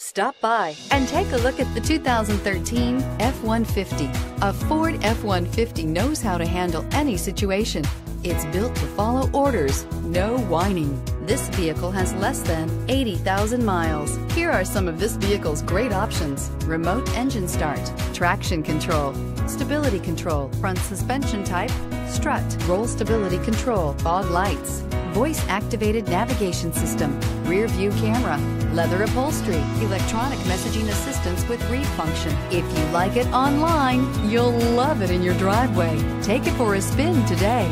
Stop by and take a look at the 2013 F-150. A Ford F-150 knows how to handle any situation. It's built to follow orders, no whining. This vehicle has less than 80,000 miles. Here are some of this vehicle's great options. Remote engine start, traction control, stability control, front suspension type, strut, roll stability control, fog lights, voice activated navigation system, rear view camera, leather upholstery, electronic messaging assistance with read function. If you like it online, you'll love it in your driveway. Take it for a spin today.